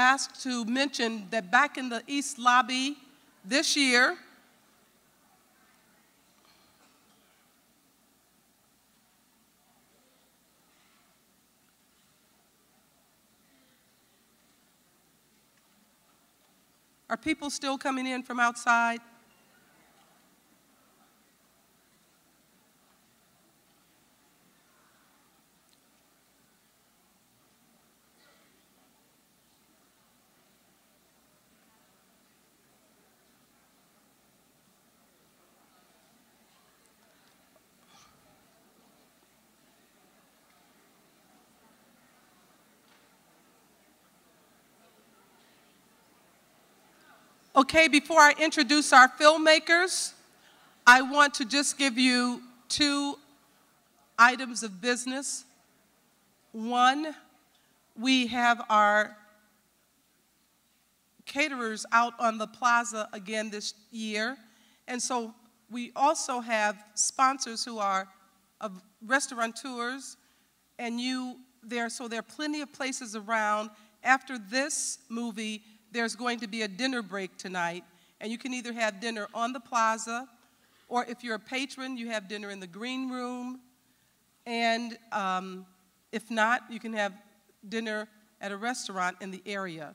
asked to mention that back in the East Lobby this year, Are people still coming in from outside? Okay, before I introduce our filmmakers, I want to just give you two items of business. One, we have our caterers out on the plaza again this year. And so we also have sponsors who are of restaurateurs and you there, so there are plenty of places around. After this movie, there's going to be a dinner break tonight, and you can either have dinner on the plaza, or if you're a patron, you have dinner in the green room, and um, if not, you can have dinner at a restaurant in the area.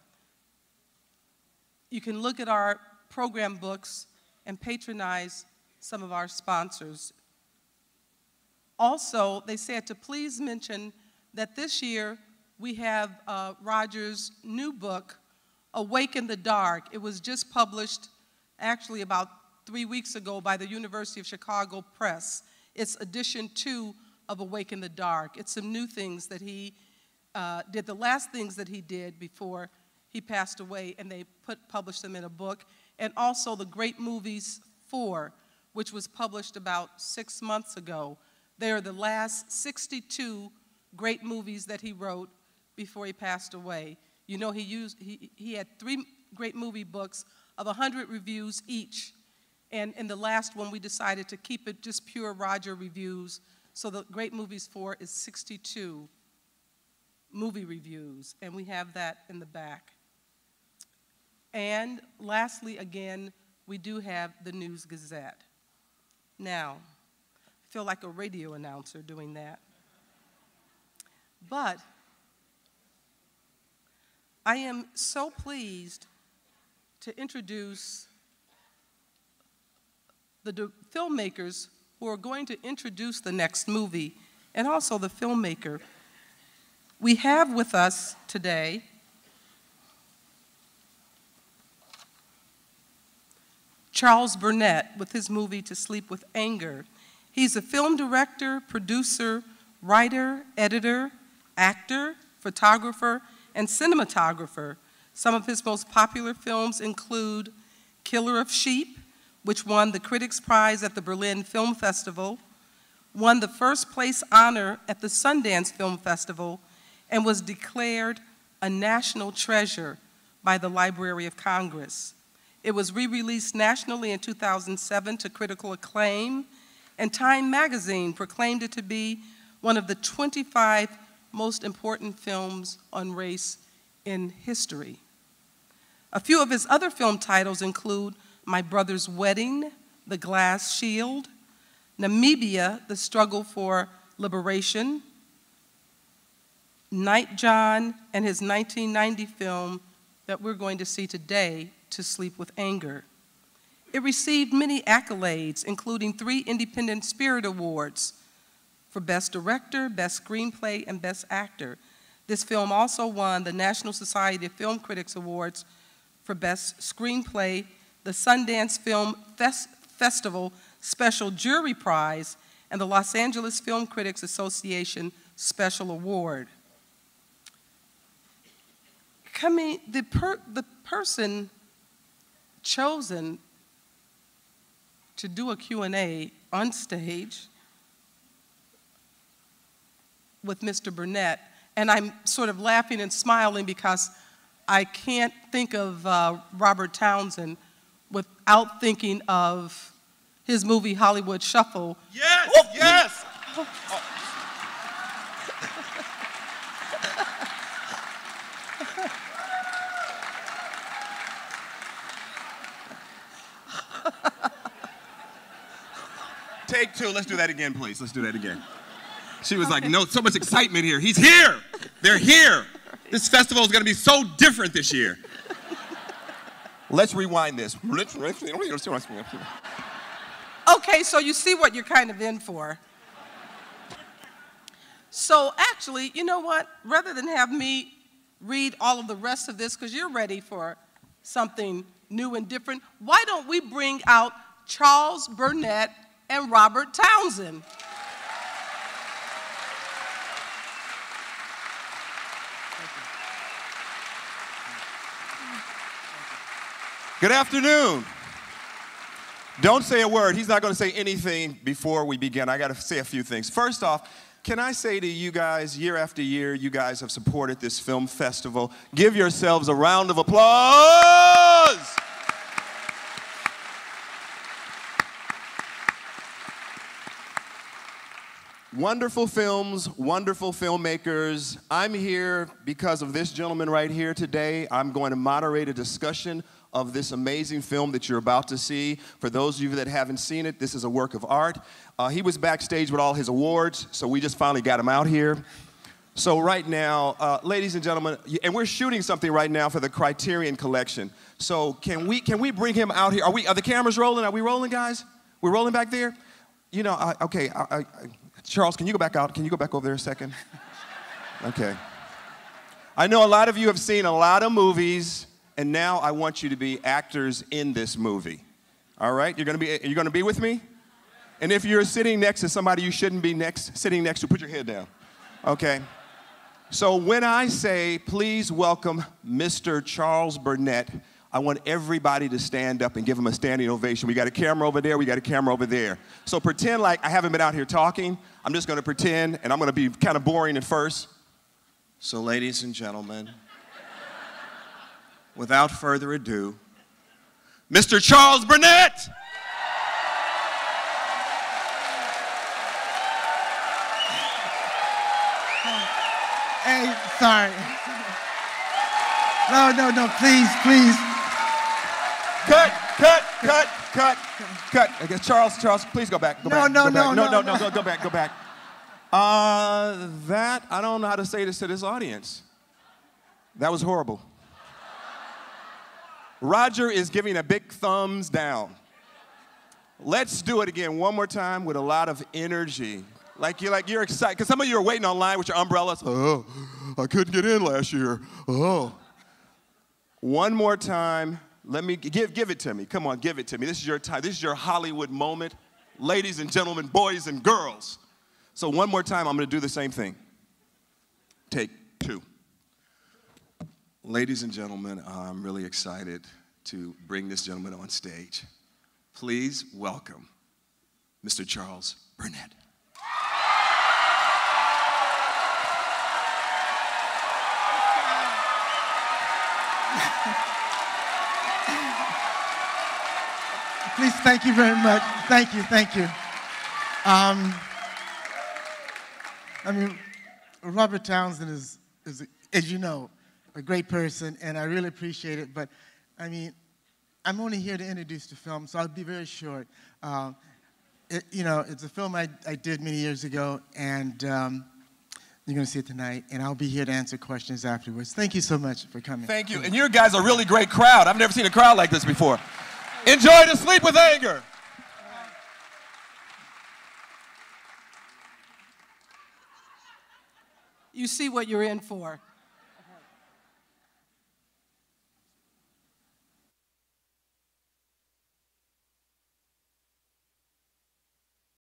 You can look at our program books and patronize some of our sponsors. Also, they said to please mention that this year we have uh, Roger's new book, Awake in the Dark. It was just published actually about three weeks ago by the University of Chicago Press. It's edition two of Awake in the Dark. It's some new things that he uh, did, the last things that he did before he passed away, and they put, published them in a book. And also the Great Movies 4, which was published about six months ago. They are the last 62 great movies that he wrote before he passed away. You know, he, used, he, he had three great movie books of 100 reviews each. And in the last one, we decided to keep it just pure Roger reviews. So the Great Movies 4 is 62 movie reviews, and we have that in the back. And lastly, again, we do have the News Gazette. Now, I feel like a radio announcer doing that. But I am so pleased to introduce the filmmakers who are going to introduce the next movie and also the filmmaker. We have with us today Charles Burnett with his movie To Sleep with Anger. He's a film director, producer, writer, editor, actor, photographer, and cinematographer. Some of his most popular films include Killer of Sheep, which won the Critics' Prize at the Berlin Film Festival, won the first place honor at the Sundance Film Festival, and was declared a national treasure by the Library of Congress. It was re-released nationally in 2007 to critical acclaim, and Time magazine proclaimed it to be one of the 25 most important films on race in history. A few of his other film titles include My Brother's Wedding, The Glass Shield, Namibia, The Struggle for Liberation, Nightjohn, and his 1990 film that we're going to see today, To Sleep with Anger. It received many accolades, including three Independent Spirit Awards, for Best Director, Best Screenplay, and Best Actor. This film also won the National Society of Film Critics Awards for Best Screenplay, the Sundance Film Fest Festival Special Jury Prize, and the Los Angeles Film Critics Association Special Award. Coming, the, per, the person chosen to do a Q&A on stage with Mr. Burnett, and I'm sort of laughing and smiling because I can't think of uh, Robert Townsend without thinking of his movie Hollywood Shuffle. Yes, oh, yes. Take two. Let's do that again, please. Let's do that again. She was like, no, so much excitement here. He's here. They're here. This festival is going to be so different this year. Let's rewind this. Okay, so you see what you're kind of in for. So actually, you know what? Rather than have me read all of the rest of this, because you're ready for something new and different, why don't we bring out Charles Burnett and Robert Townsend? Good afternoon. Don't say a word. He's not going to say anything before we begin. I got to say a few things. First off, can I say to you guys, year after year, you guys have supported this film festival. Give yourselves a round of applause. Wonderful films, wonderful filmmakers. I'm here because of this gentleman right here today. I'm going to moderate a discussion of this amazing film that you're about to see. For those of you that haven't seen it, this is a work of art. Uh, he was backstage with all his awards, so we just finally got him out here. So right now, uh, ladies and gentlemen, and we're shooting something right now for the Criterion Collection. So can we can we bring him out here? Are we are the cameras rolling? Are we rolling, guys? We're rolling back there. You know, I, okay. I, Charles, can you go back out? Can you go back over there a second? Okay. I know a lot of you have seen a lot of movies and now I want you to be actors in this movie. All right? You're gonna be, you're gonna be with me? And if you're sitting next to somebody you shouldn't be next, sitting next to, put your head down. Okay? So when I say, please welcome Mr. Charles Burnett, I want everybody to stand up and give him a standing ovation. We got a camera over there, we got a camera over there. So pretend like I haven't been out here talking. I'm just gonna pretend, and I'm gonna be kind of boring at first. So, ladies and gentlemen, without further ado, Mr. Charles Burnett. Hey, sorry. No, no, no, please, please. Cut, cut, cut, cut, cut. I guess Charles, Charles, please go back. Go No, back. no, go no, back. no, no, no. Go, go back, go back. Uh, that, I don't know how to say this to this audience. That was horrible. Roger is giving a big thumbs down. Let's do it again one more time with a lot of energy. Like you're like you're excited because some of you are waiting online with your umbrellas. Oh, I couldn't get in last year. Oh. One more time. Let me give give it to me. Come on, give it to me. This is your time. This is your Hollywood moment. Ladies and gentlemen, boys and girls. So one more time, I'm gonna do the same thing. Take two. Ladies and gentlemen, I'm really excited to bring this gentleman on stage. Please welcome Mr. Charles Burnett. Please, thank you very much. Thank you, thank you. Um, I mean, Robert Townsend is, is, as you know, a great person, and I really appreciate it. But I mean, I'm only here to introduce the film, so I'll be very short. Uh, it, you know, it's a film I, I did many years ago, and um, you're going to see it tonight, and I'll be here to answer questions afterwards. Thank you so much for coming. Thank you. And you guys are a really great crowd. I've never seen a crowd like this before. Enjoy to sleep with anger. You see what you're in for.